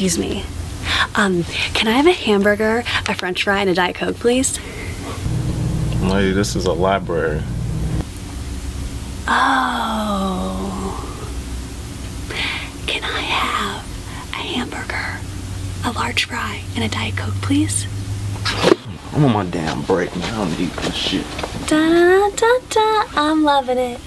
Excuse me. Um, can I have a hamburger, a french fry, and a Diet Coke, please? Lady, this is a library. Oh. Can I have a hamburger, a large fry, and a Diet Coke, please? I'm on my damn break, man. I don't need this shit. Da da da da, I'm loving it.